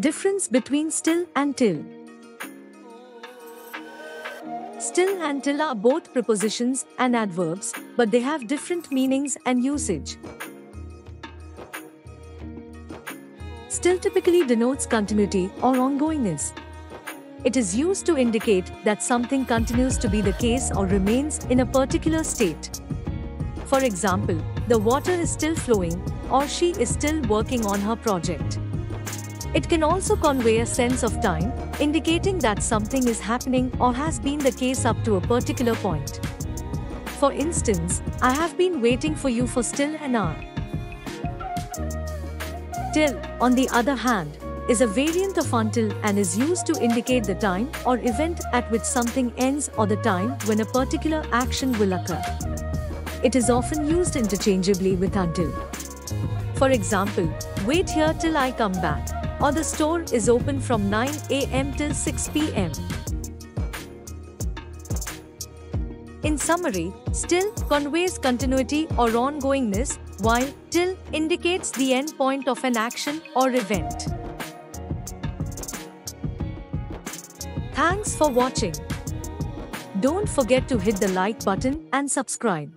Difference between still and till. Still and till are both prepositions and adverbs, but they have different meanings and usage. Still typically denotes continuity or ongoingness. It is used to indicate that something continues to be the case or remains in a particular state. For example, the water is still flowing, or she is still working on her project. It can also convey a sense of time, indicating that something is happening or has been the case up to a particular point. For instance, I have been waiting for you for still an hour. Till, on the other hand, is a variant of until and is used to indicate the time or event at which something ends or the time when a particular action will occur. It is often used interchangeably with until. For example, wait here till I come back, or the store is open from 9 am till 6 pm. In summary, still conveys continuity or ongoingness, while till indicates the end point of an action or event. Thanks for watching. Don't forget to hit the like button and subscribe.